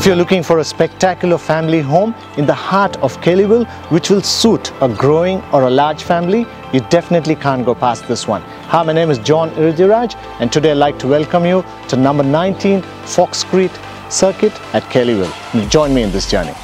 If you're looking for a spectacular family home in the heart of Kellyville, which will suit a growing or a large family, you definitely can't go past this one. Hi, my name is John Irudayaraj, and today I'd like to welcome you to number 19 Fox Creek Circuit at Kellyville. Join me in this journey.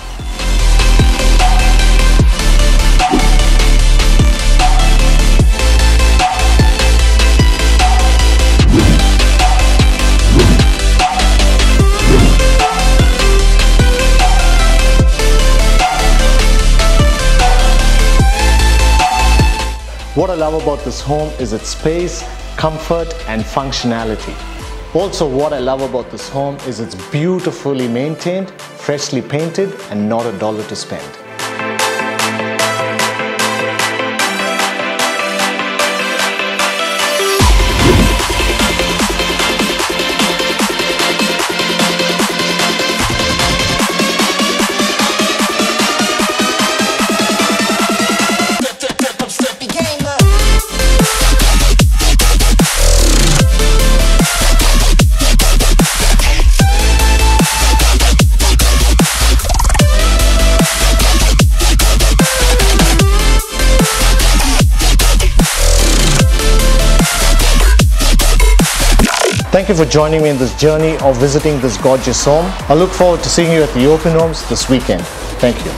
What I love about this home is its space, comfort and functionality. Also what I love about this home is it's beautifully maintained, freshly painted and not a dollar to spend. Thank you for joining me in this journey of visiting this gorgeous home. I look forward to seeing you at the open homes this weekend. Thank you.